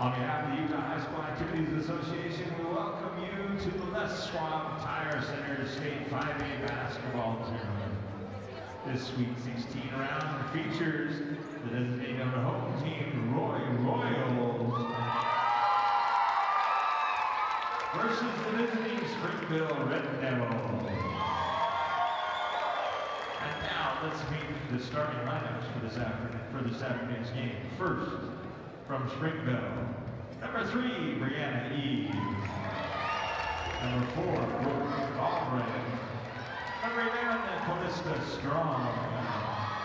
On behalf of the Utah High School Activities Association, we welcome you to the Les Schwab Tire Center State 5A Basketball Tournament. This Sweet 16 round features the designated home team, Roy Royals, versus the visiting Springville Red Devils. And now let's meet the starting lineups for this afternoon for this afternoon's game. First, from Springville. Number three, Brianna Eve. Number four, Brooke Albright. Number 11, Callista Strong.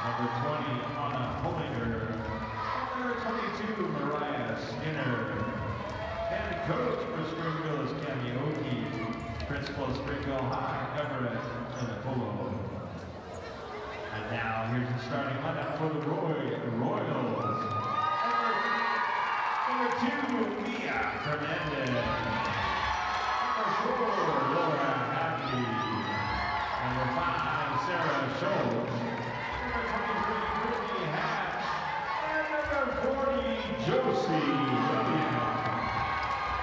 Number 20, Anna Hollinger. Number 22, Mariah Skinner. And coach for Springville is Cami Oki. Principal of Springville High, Everett Minapolo. And now here's the starting lineup for the Roy Royals. Number two, Mia Fernandez. Number four, Laura Hadley. Number five, Sarah Schultz. Number 23, Brittany Hatch. And number 40, Josie Williams.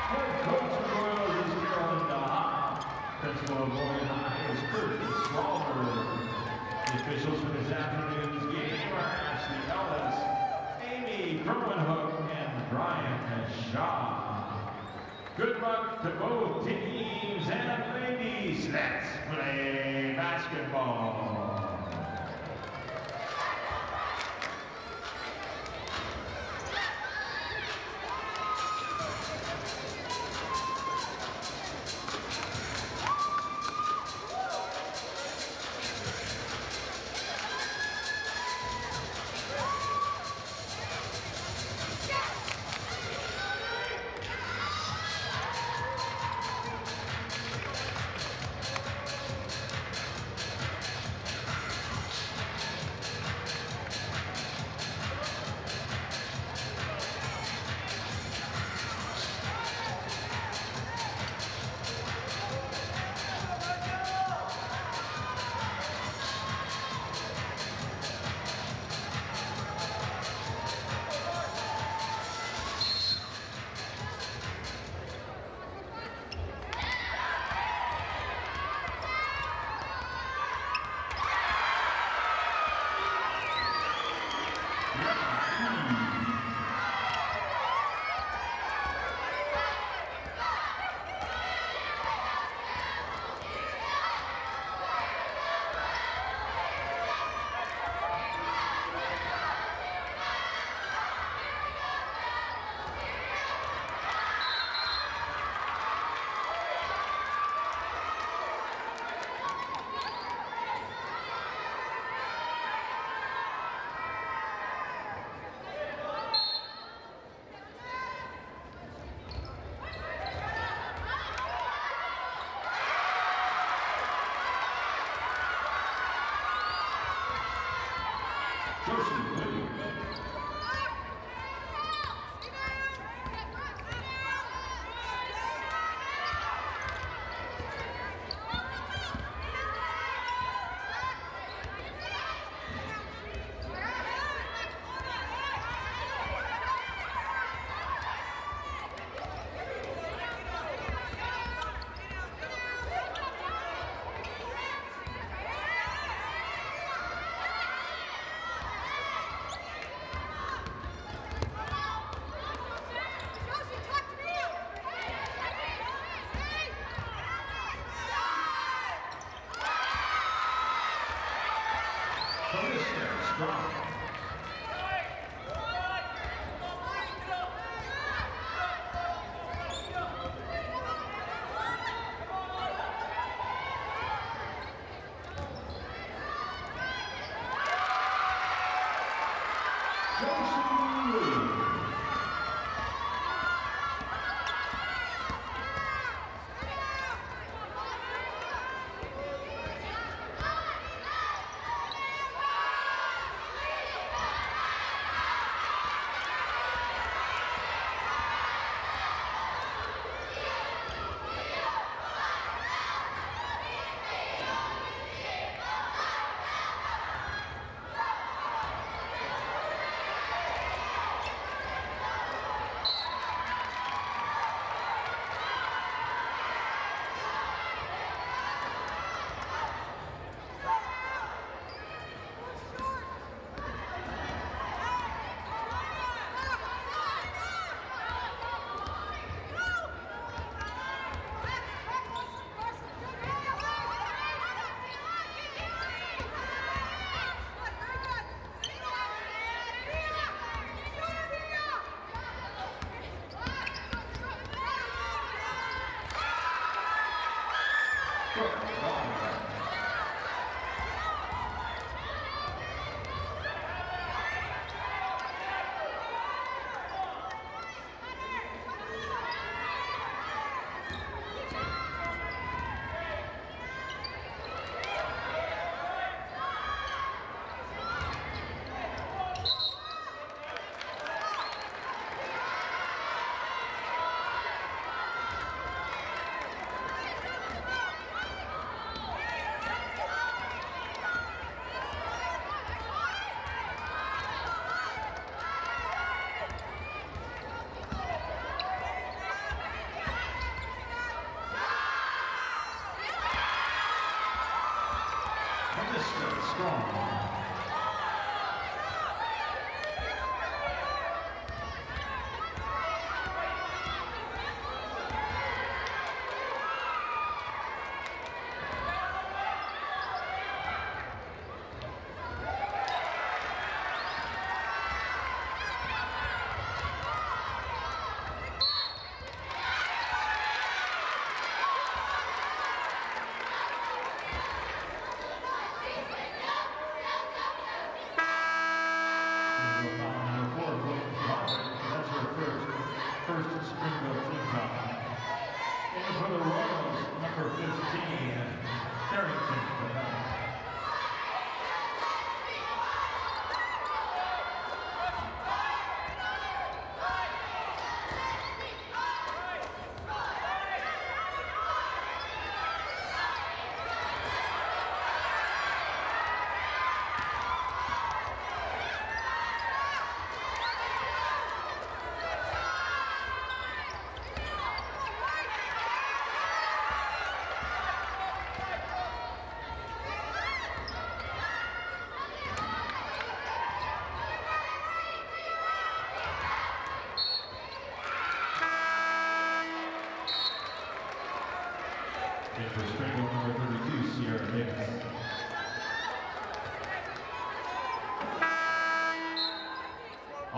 Head coach of Royals is Carolyn Daha. Principal of Royal High is Curtis Smallberg. The officials for this afternoon's game are Ashley Ellis, Amy Kerwinhook, Brian Shaw. Good luck to both teams and ladies. Let's play basketball. Strong.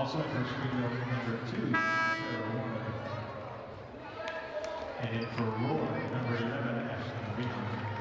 Also in for screen over number two, Sarah Warner. And in for Roller, number 11, Ashton Beamer.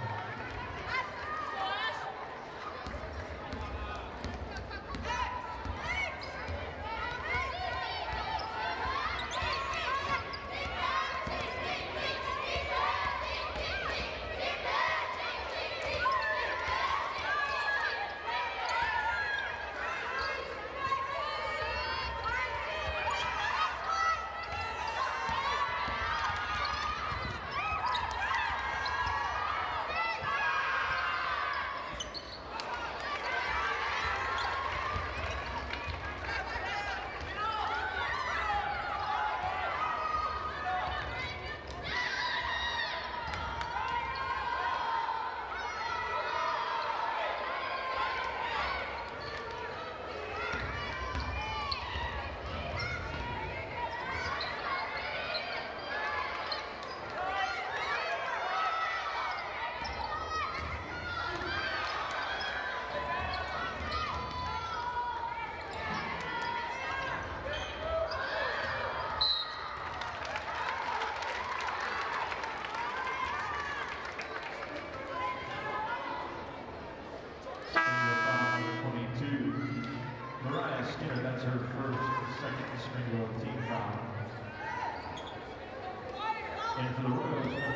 And for the Royals,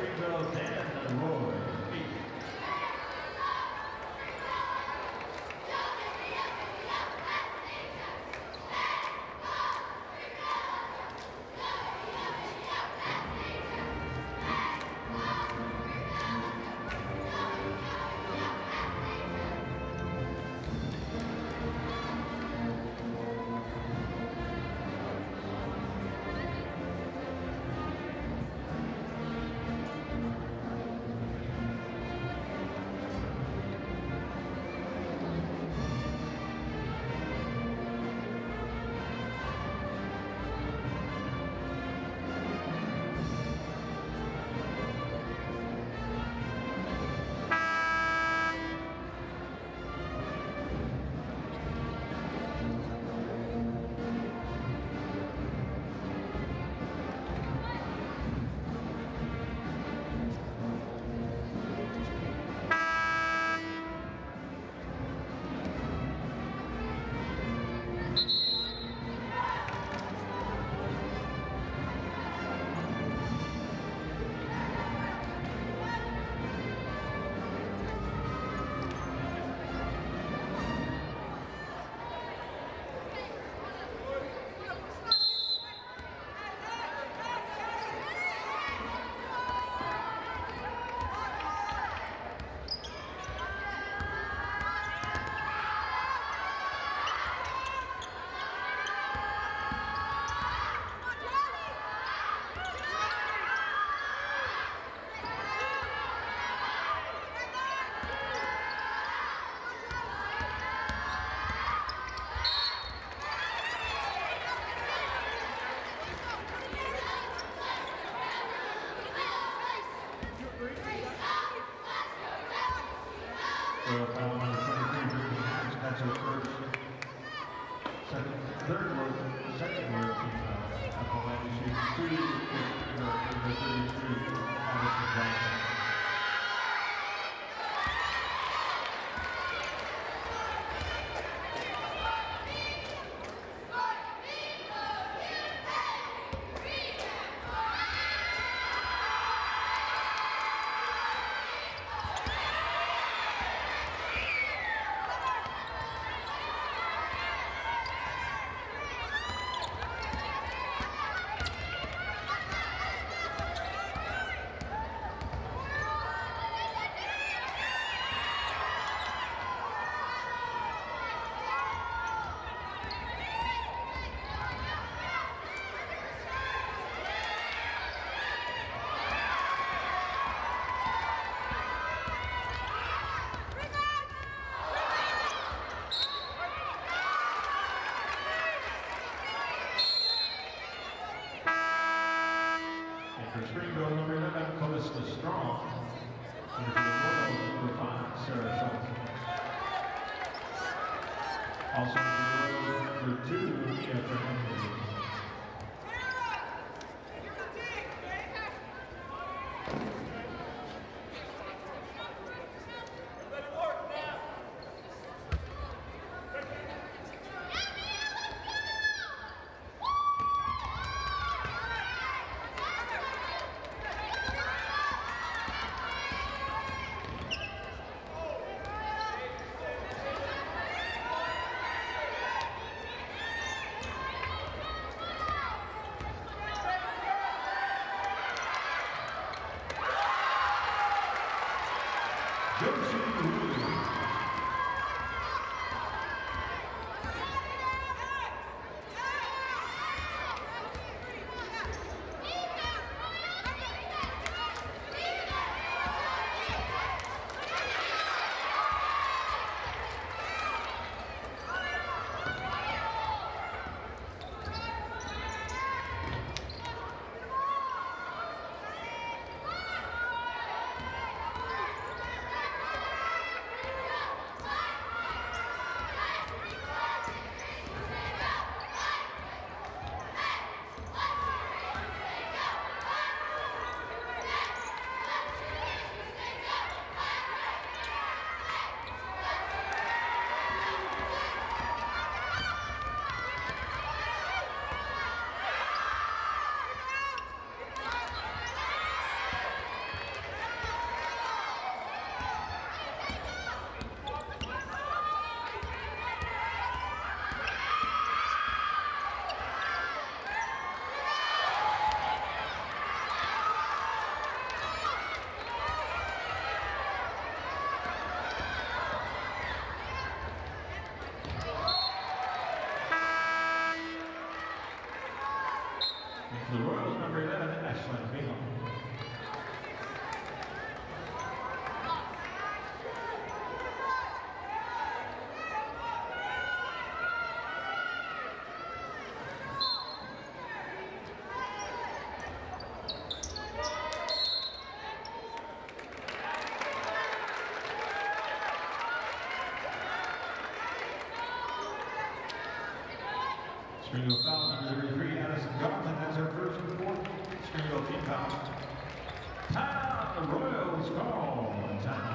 free throw. For Springville, number 11, Calista Strong. And for the number 5, Sarah Schultz. Also number 2, Mia Thank you. Springville foul number 33, Addison Johnson. That's her first and fourth Springville team foul. Timeout, the Royals call. Timeout.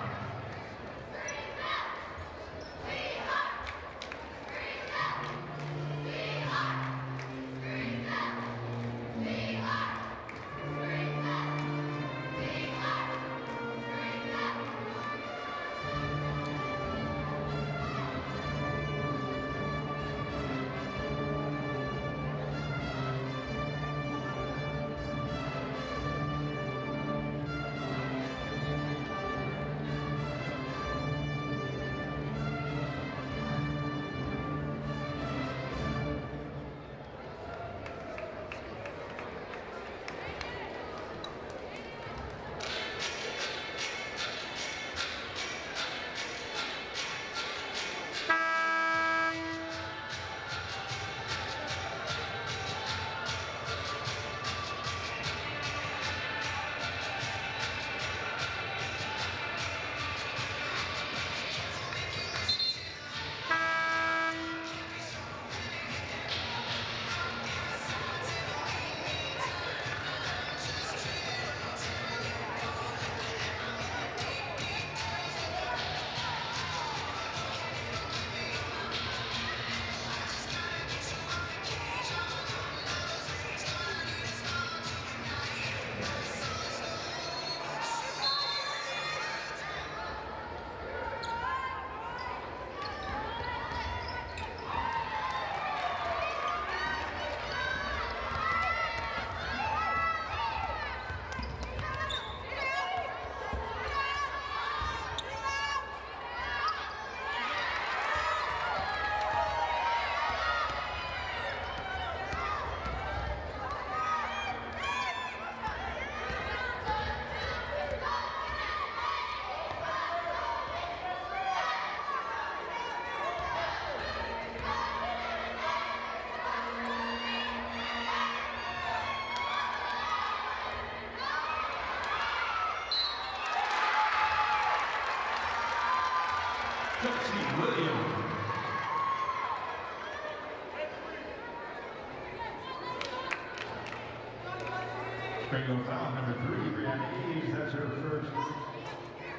Bingo foul number three, Brianna Eves. That's her first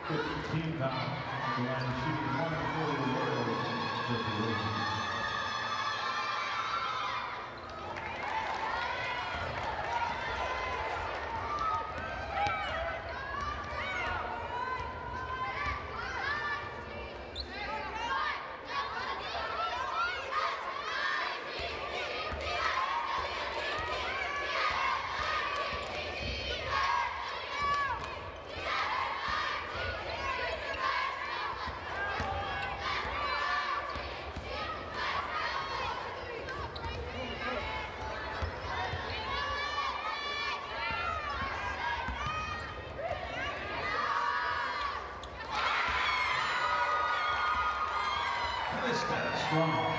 15 foul. Line shooting one for the Royals. Josie Williams. Callista Strong.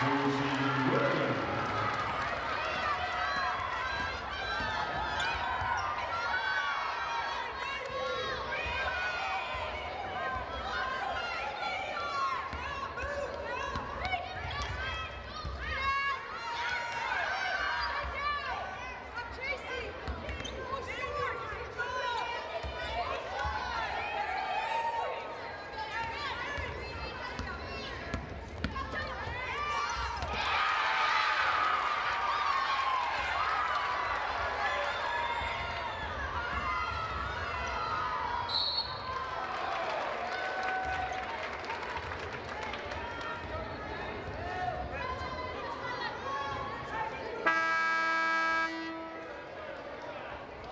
Josie Williams.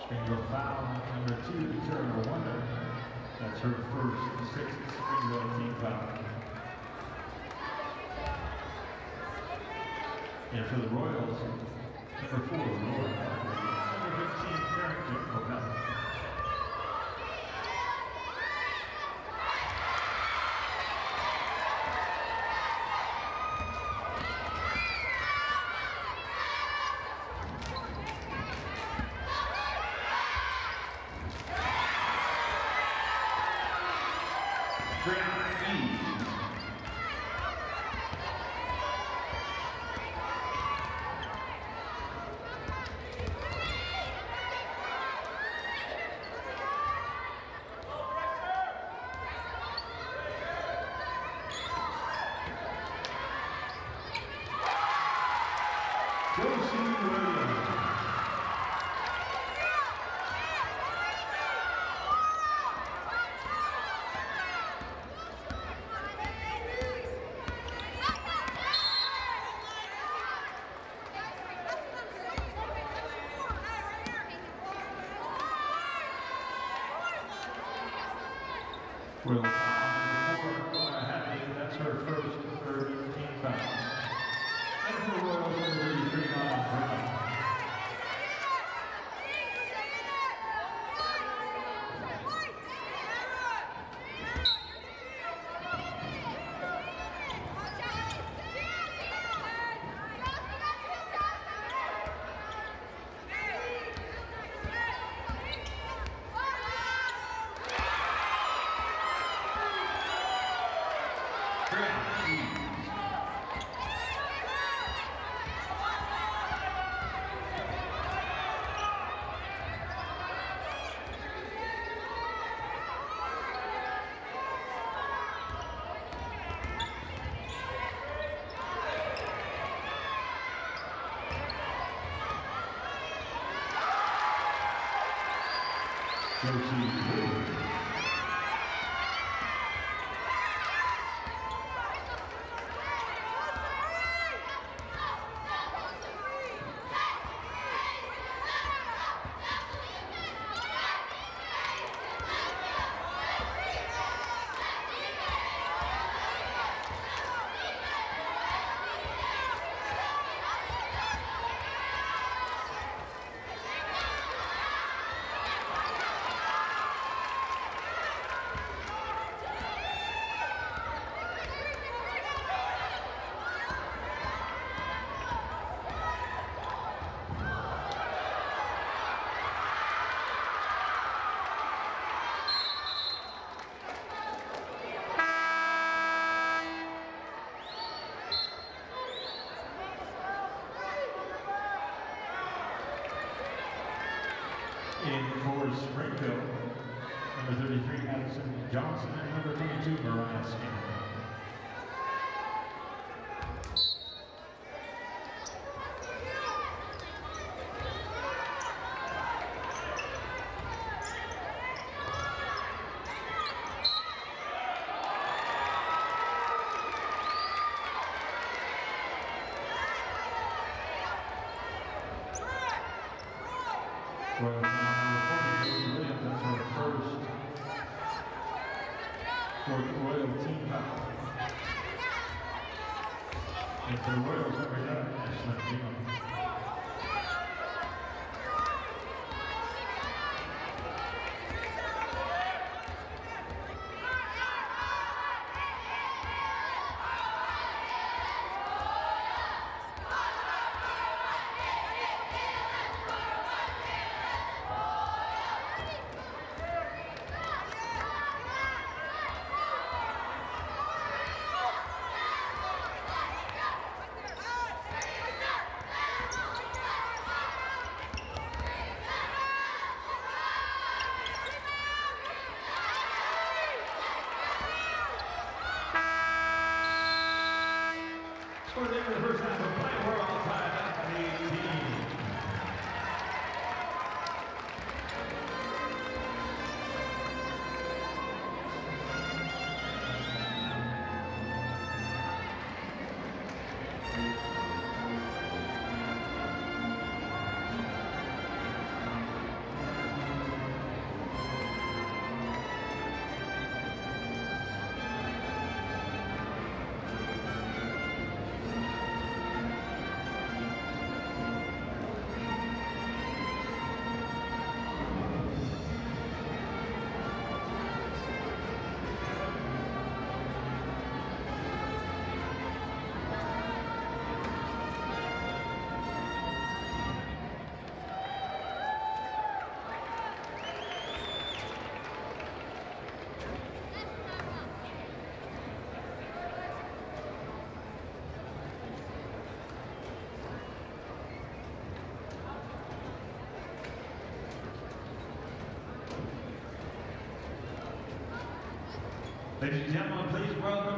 Springville foul number two to Tara Wonder. That's her first sixth Springville team foul. And for the Royals, number four, Laura. Number 15, Karen O'Connell. Brianna Josie Williams. to the. for their first half of play. We're all tied. Ladies and gentlemen, please welcome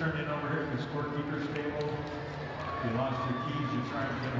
turned in over here at the scorekeeper's table. You lost your keys, you're trying to get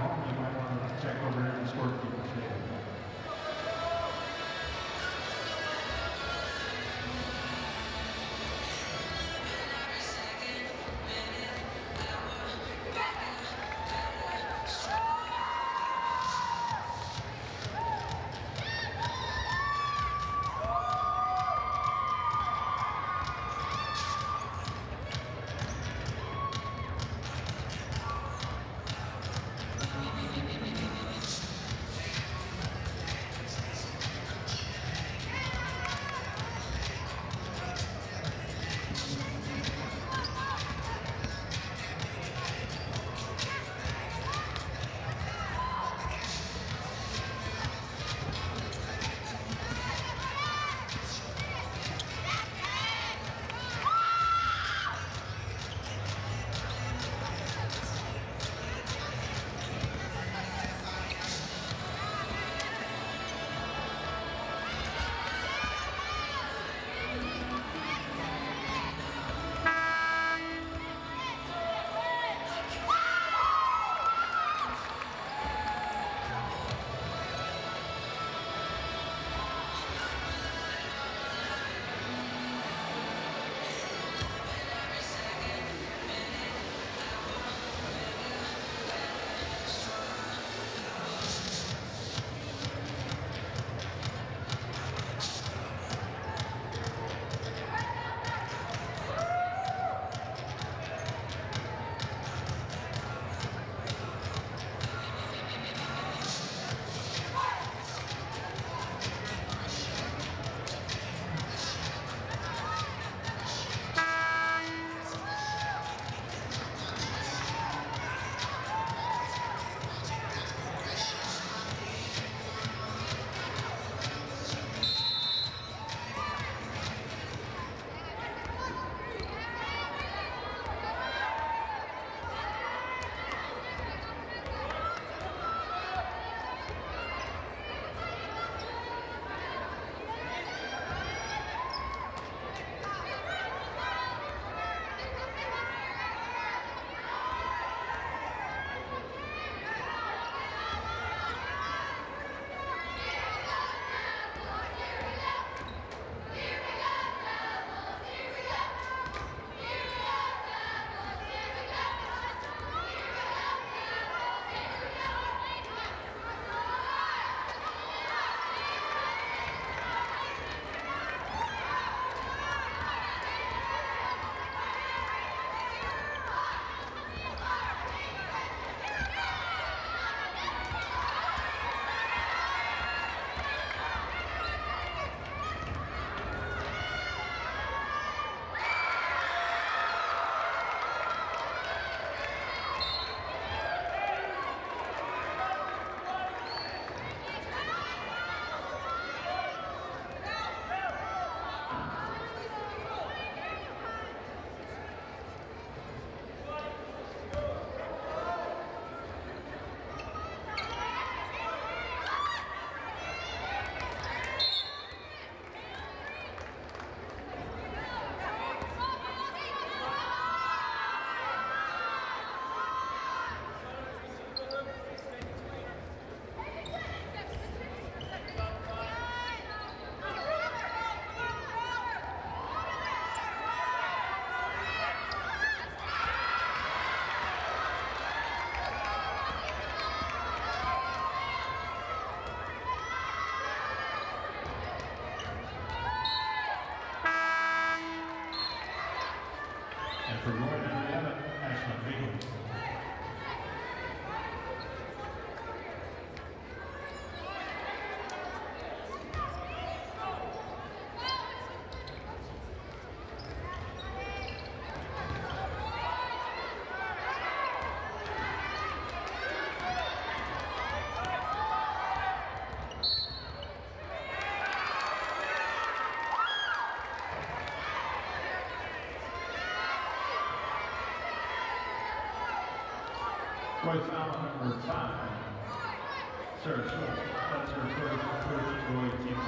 Boys foul number five, Schultz. That's her first, first Roy team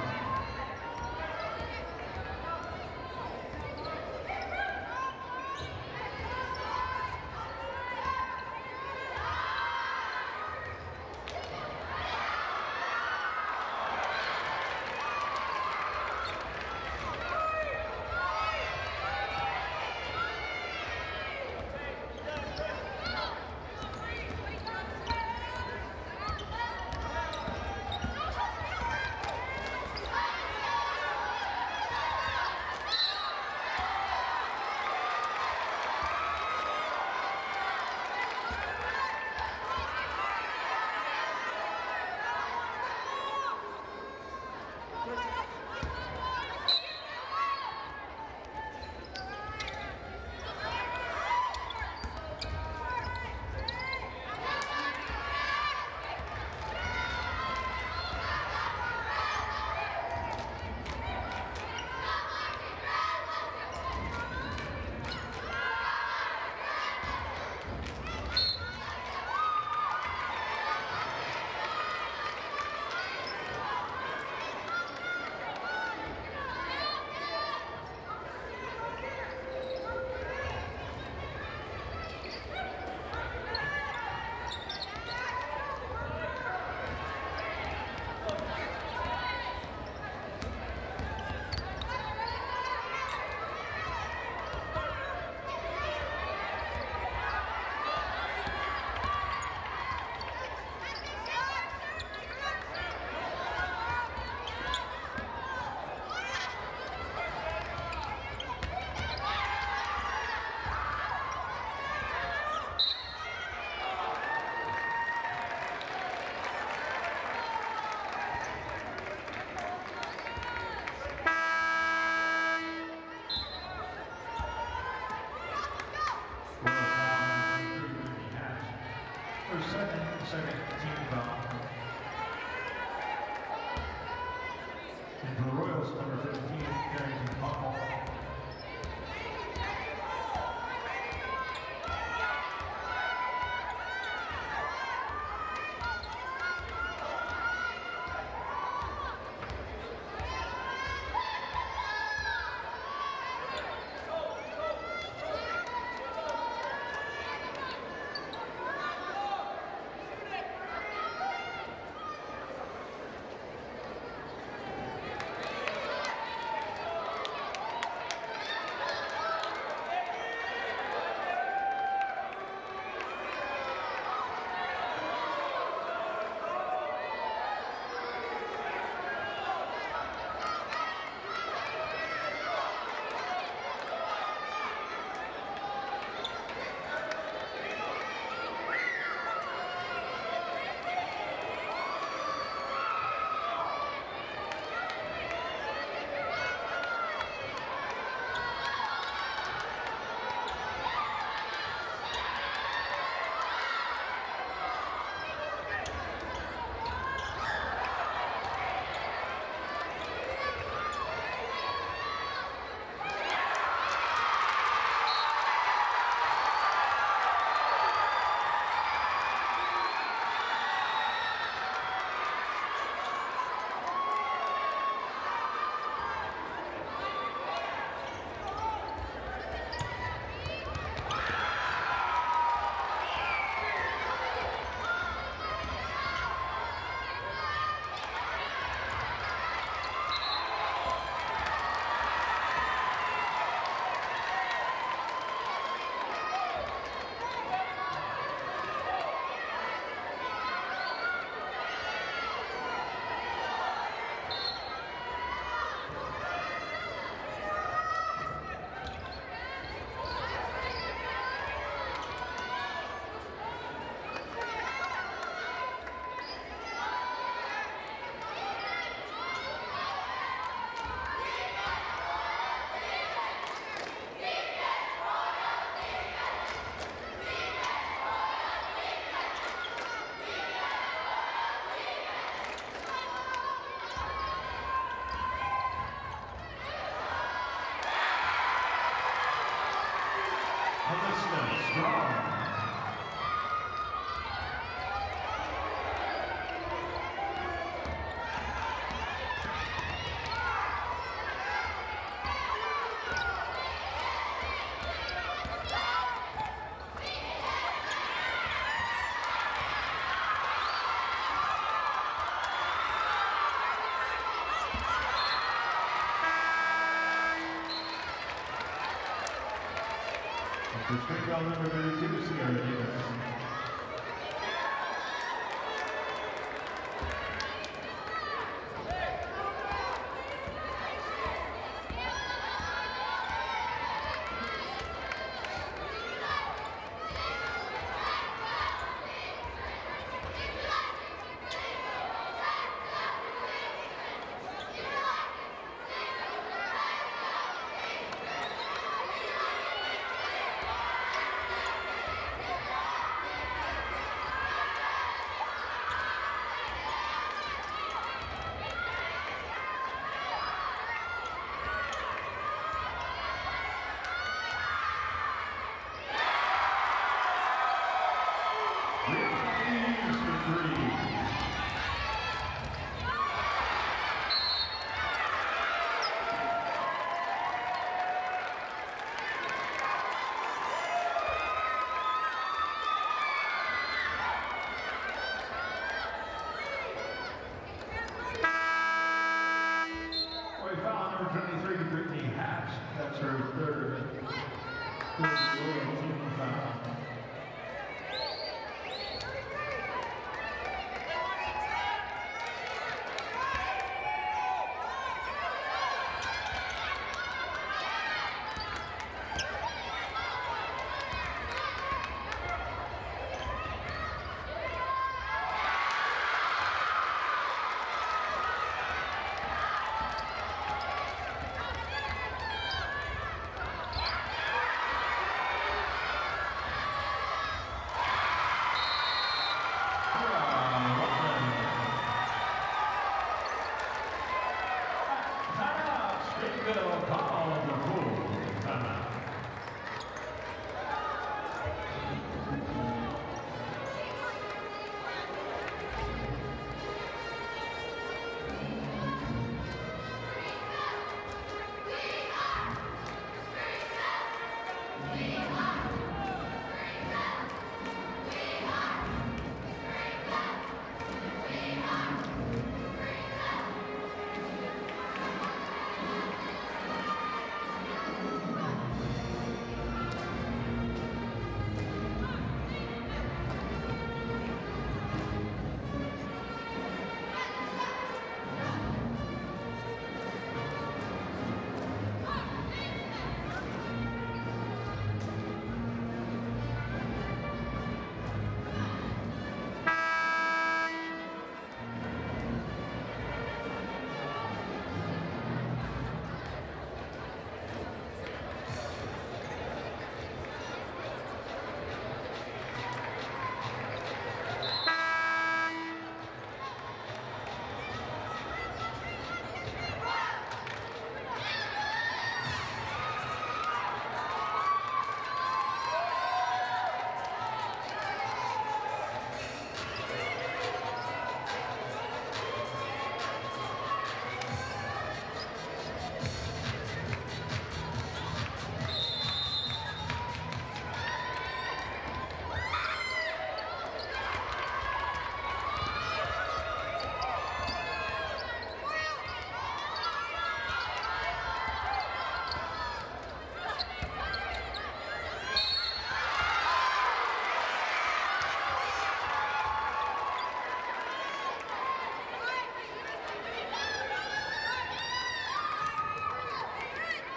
For street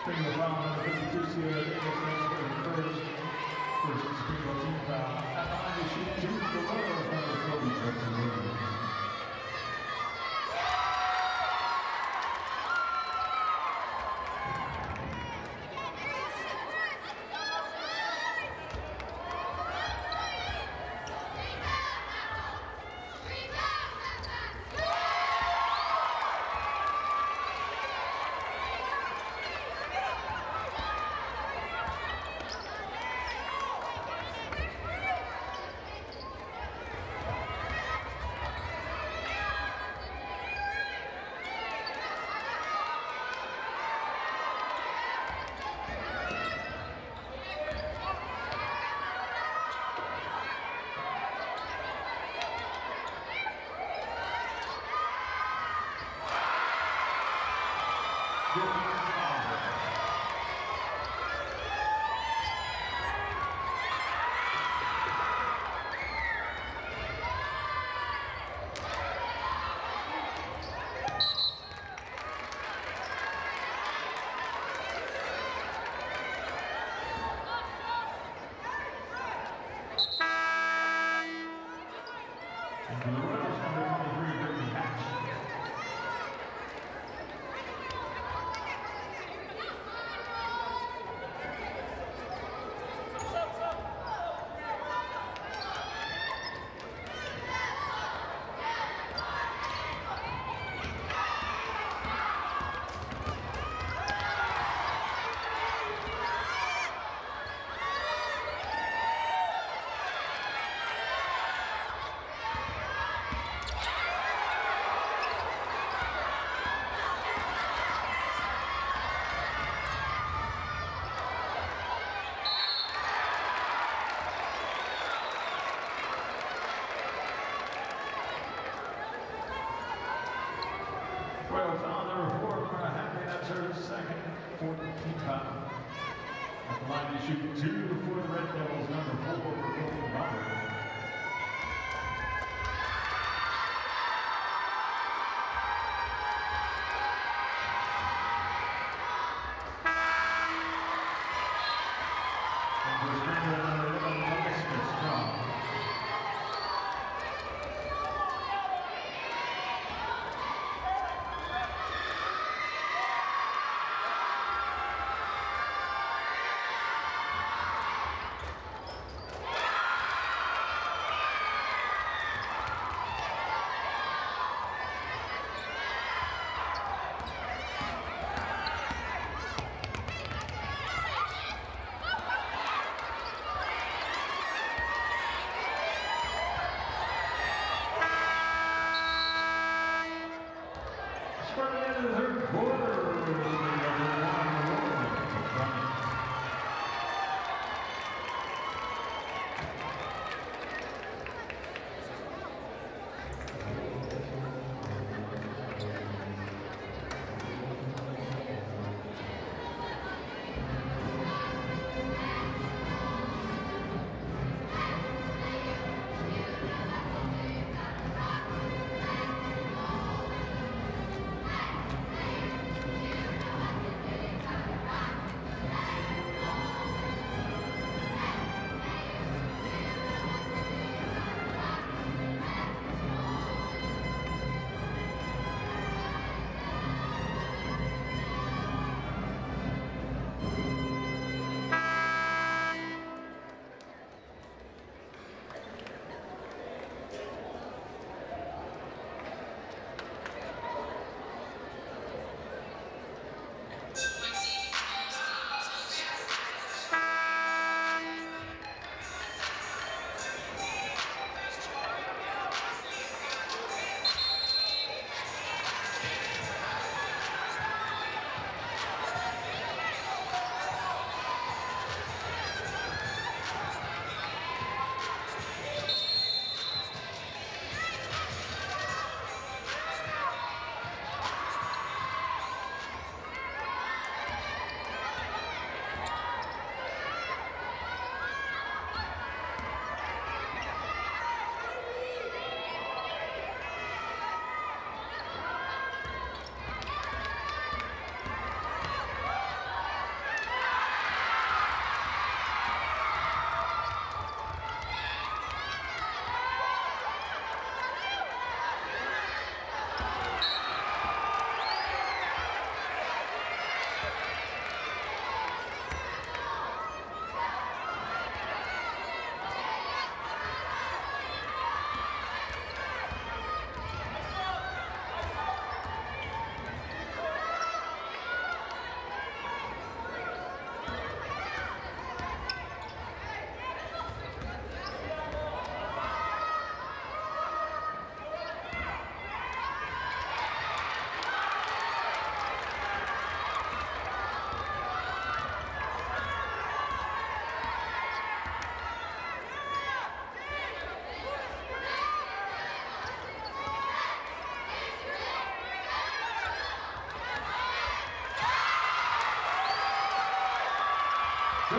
Springville foul number 52, Sierra. That's her first. First Springville uh, team foul. At the line two the number 40, Justin Williams.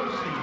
Josie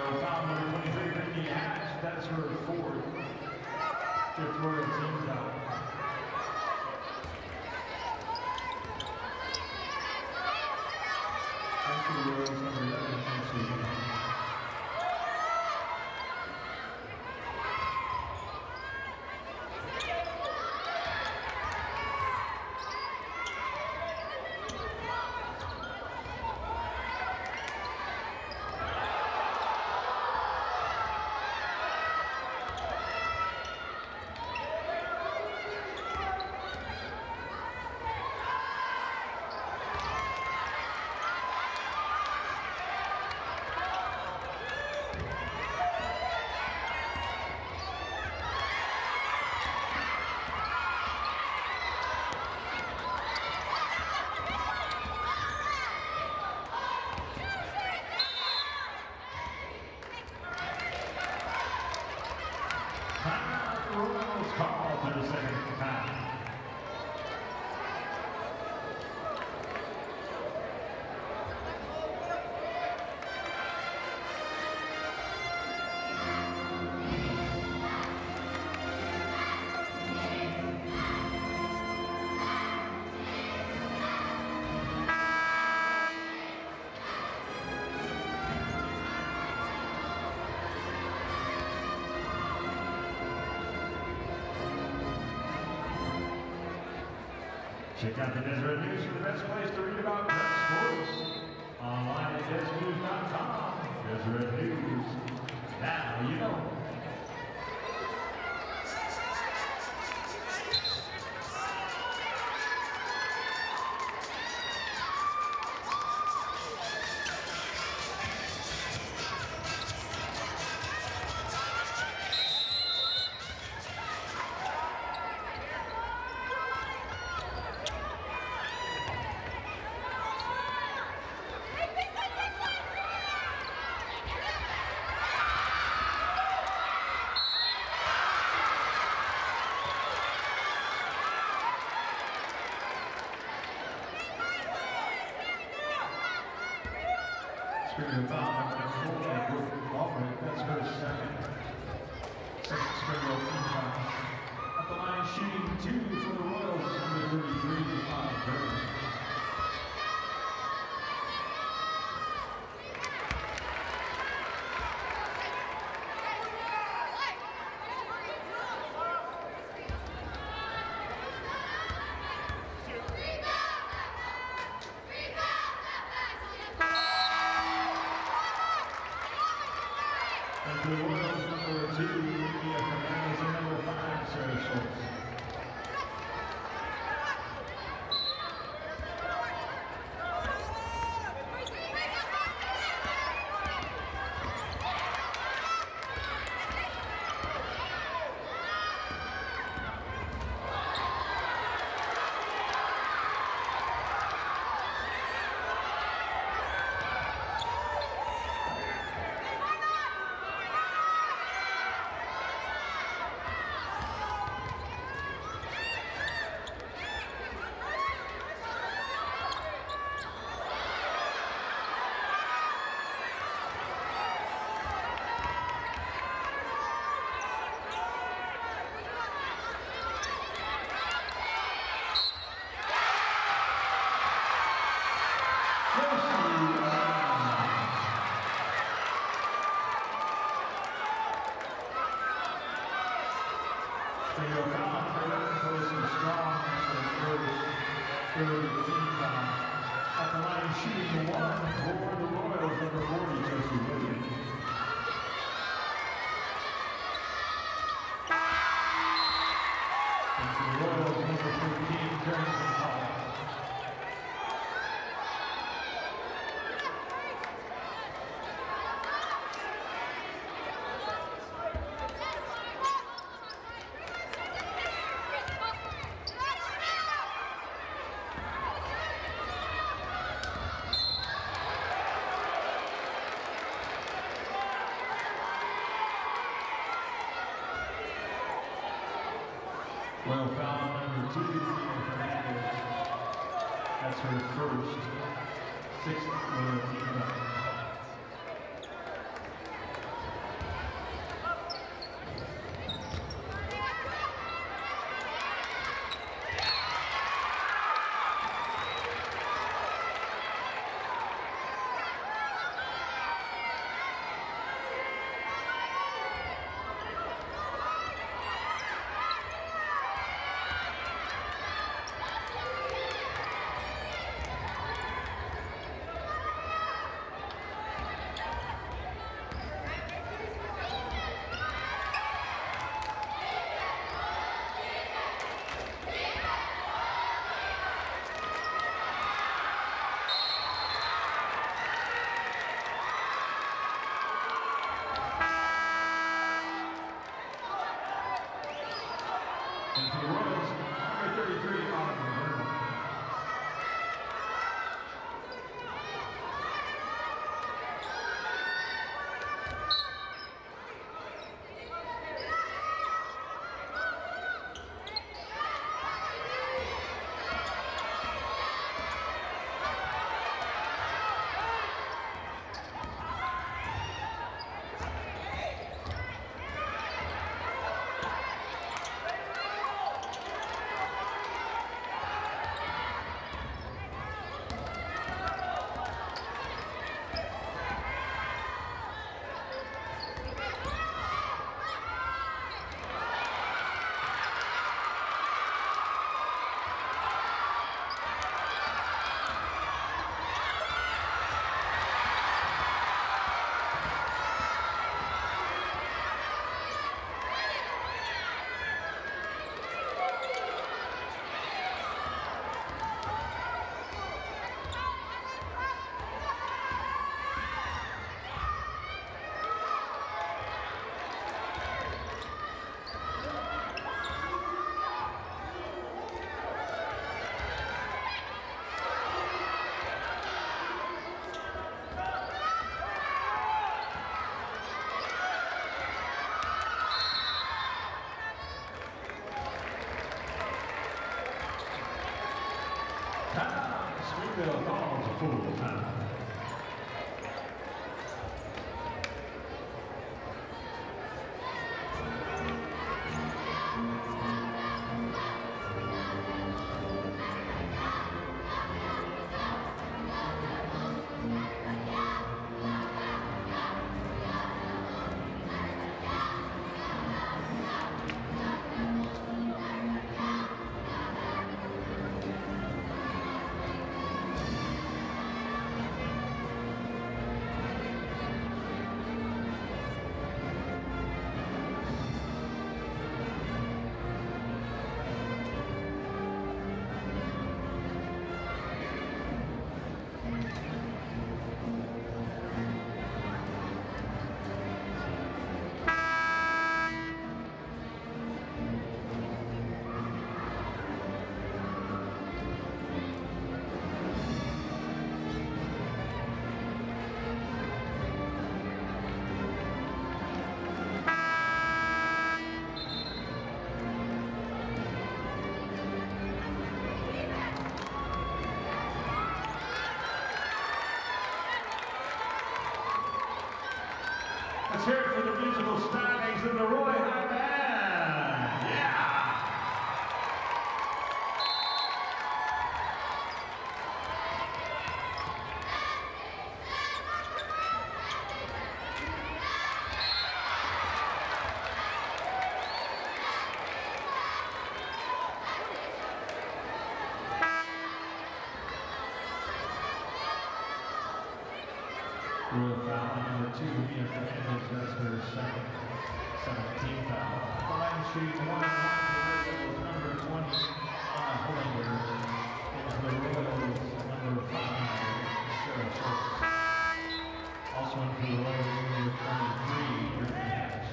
Foul number 23, Brittany Hatch. That's her fourth. Fifth row They got the News the best place to read. Thank you. Thank you. Royal foul number two, Mia Fernandez, that's her second, 17th foul. Line sheet, one number 20, Anna Hollander. And the Royals, number five, Sarah Schultz. Also in for the Royals, number 23, Brittany Hatch.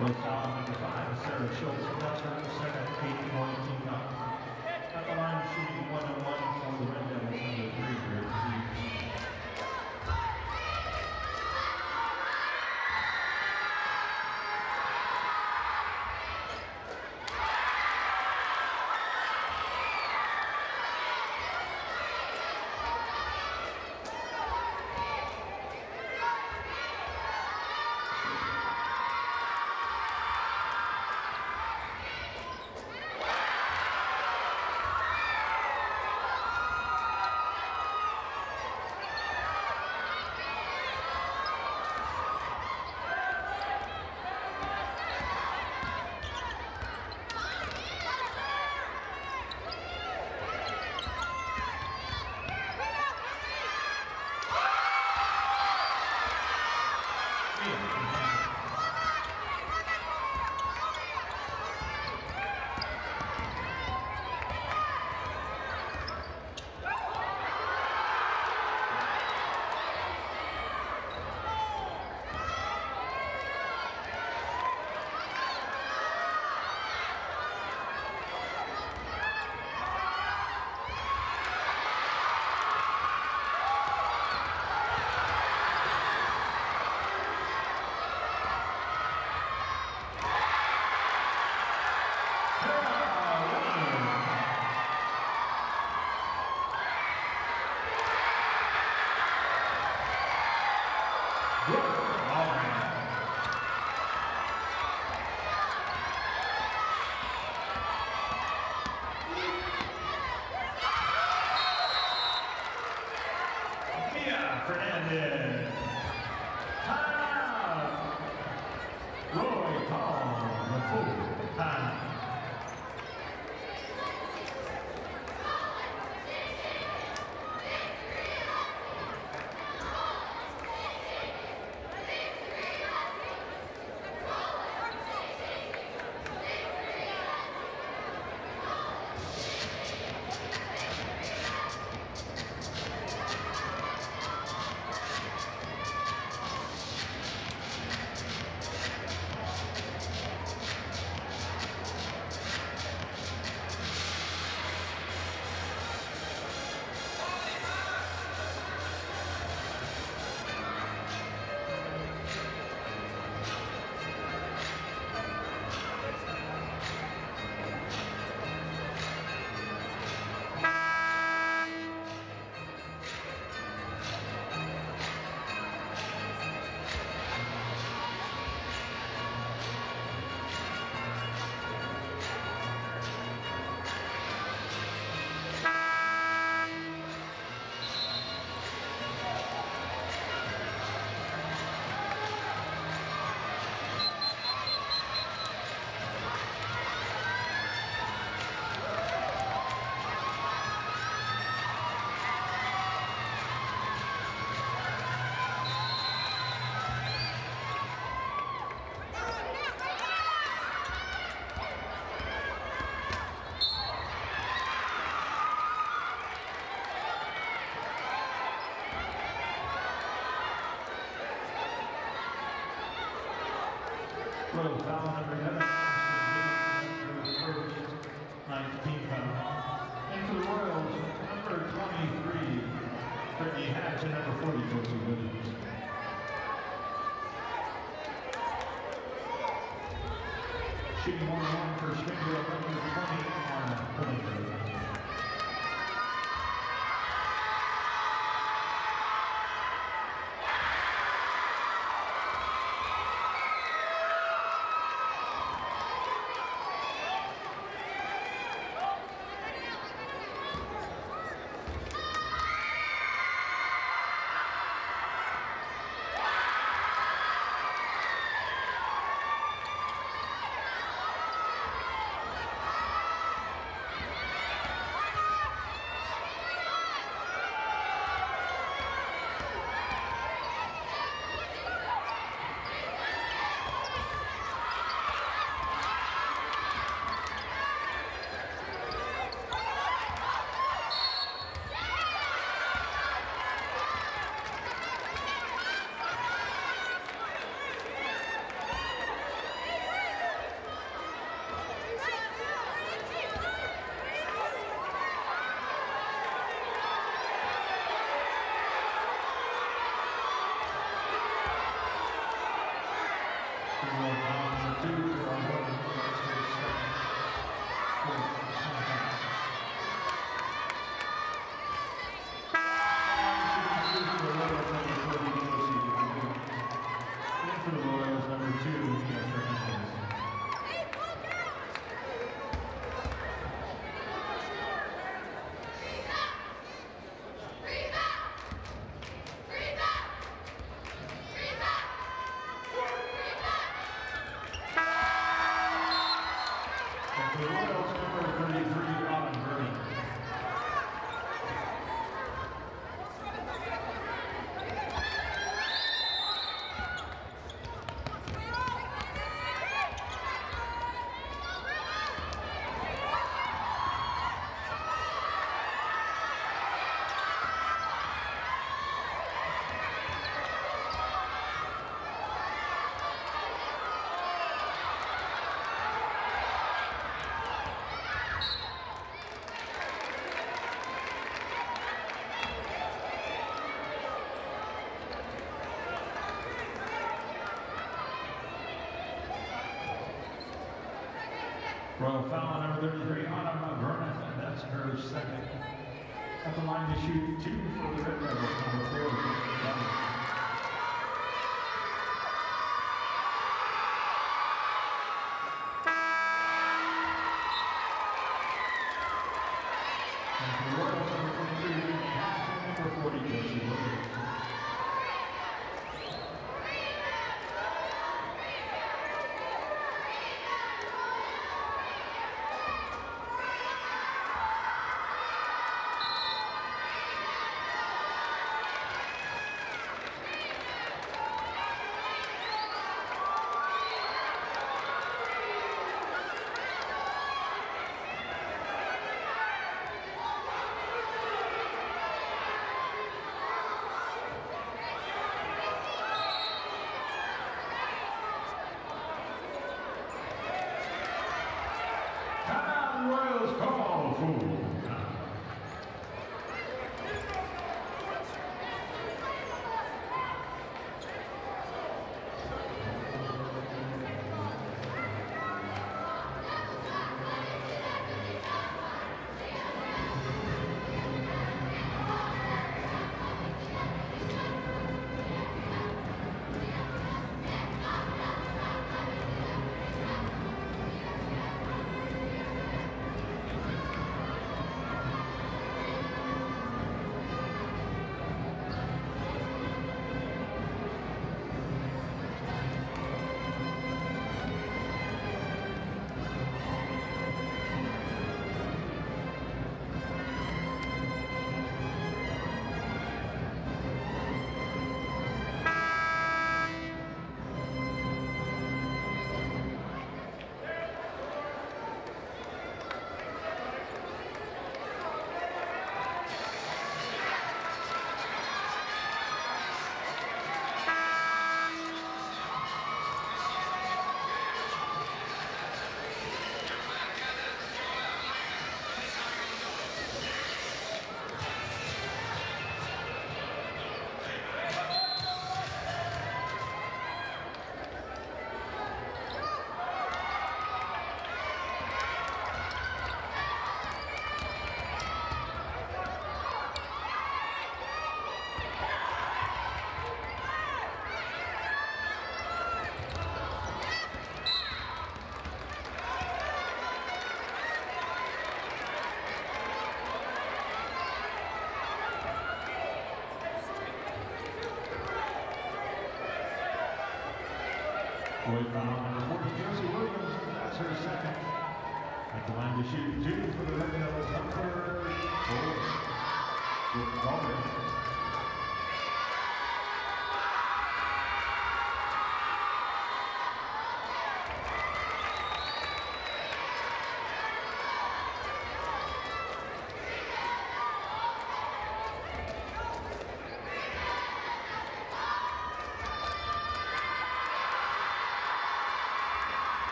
Royal foul on number five, Yeah. 42 minutes. Shooting one on for Springville, number 20. Royal foul number 33 on Vernon. That's her second. At the line to shoot two for the